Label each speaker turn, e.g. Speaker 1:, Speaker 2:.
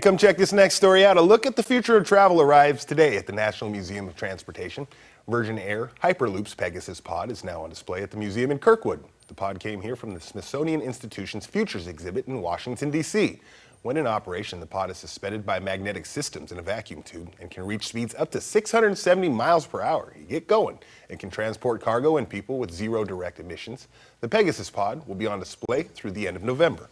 Speaker 1: Come check this next story out. A look at the future of travel arrives today at the National Museum of Transportation. Virgin Air Hyperloop's Pegasus pod is now on display at the museum in Kirkwood. The pod came here from the Smithsonian Institution's Futures exhibit in Washington, D.C. When in operation, the pod is suspended by magnetic systems in a vacuum tube and can reach speeds up to 670 miles per hour. You get going. It can transport cargo and people with zero direct emissions. The Pegasus pod will be on display through the end of November.